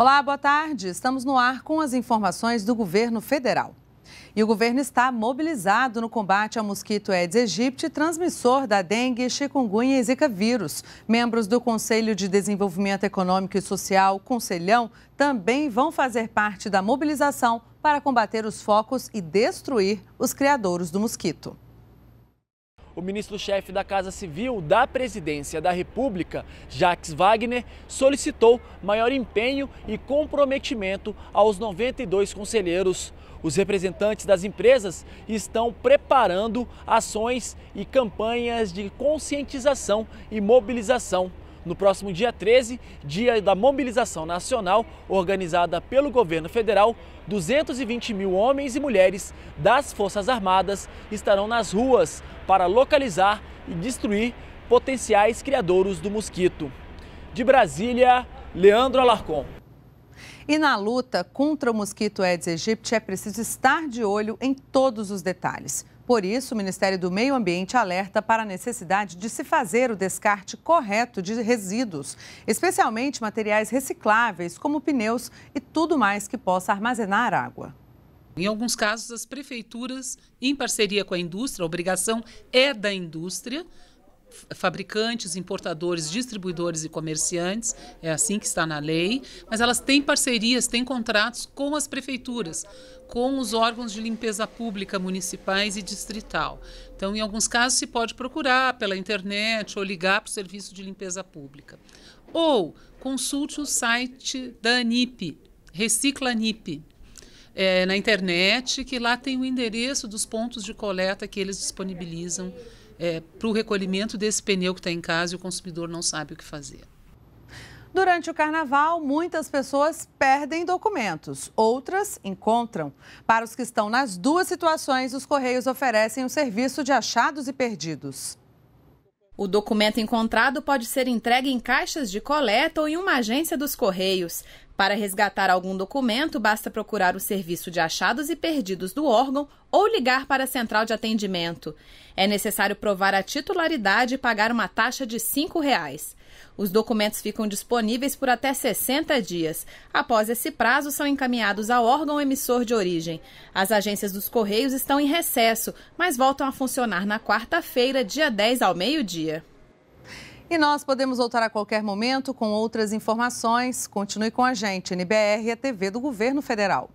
Olá, boa tarde. Estamos no ar com as informações do governo federal. E o governo está mobilizado no combate ao mosquito Aedes aegypti, transmissor da dengue, chikungunya e zika vírus. Membros do Conselho de Desenvolvimento Econômico e Social, Conselhão, também vão fazer parte da mobilização para combater os focos e destruir os criadouros do mosquito o ministro-chefe da Casa Civil da Presidência da República, Jacques Wagner, solicitou maior empenho e comprometimento aos 92 conselheiros. Os representantes das empresas estão preparando ações e campanhas de conscientização e mobilização no próximo dia 13, dia da mobilização nacional, organizada pelo governo federal, 220 mil homens e mulheres das Forças Armadas estarão nas ruas para localizar e destruir potenciais criadouros do mosquito. De Brasília, Leandro Alarcon. E na luta contra o mosquito Aedes aegypti é preciso estar de olho em todos os detalhes. Por isso, o Ministério do Meio Ambiente alerta para a necessidade de se fazer o descarte correto de resíduos, especialmente materiais recicláveis, como pneus e tudo mais que possa armazenar água. Em alguns casos, as prefeituras, em parceria com a indústria, a obrigação é da indústria, fabricantes, importadores, distribuidores e comerciantes, é assim que está na lei, mas elas têm parcerias, têm contratos com as prefeituras, com os órgãos de limpeza pública municipais e distrital. Então, em alguns casos, se pode procurar pela internet ou ligar para o serviço de limpeza pública. Ou consulte o site da ANIP, Recicla ANIP. É, na internet, que lá tem o endereço dos pontos de coleta que eles disponibilizam é, para o recolhimento desse pneu que está em casa e o consumidor não sabe o que fazer. Durante o carnaval, muitas pessoas perdem documentos, outras encontram. Para os que estão nas duas situações, os Correios oferecem o serviço de achados e perdidos. O documento encontrado pode ser entregue em caixas de coleta ou em uma agência dos Correios. Para resgatar algum documento, basta procurar o serviço de achados e perdidos do órgão ou ligar para a central de atendimento. É necessário provar a titularidade e pagar uma taxa de 5 reais. Os documentos ficam disponíveis por até 60 dias. Após esse prazo, são encaminhados ao órgão emissor de origem. As agências dos Correios estão em recesso, mas voltam a funcionar na quarta-feira, dia 10 ao meio-dia. E nós podemos voltar a qualquer momento com outras informações. Continue com a gente, NBR, a TV do Governo Federal.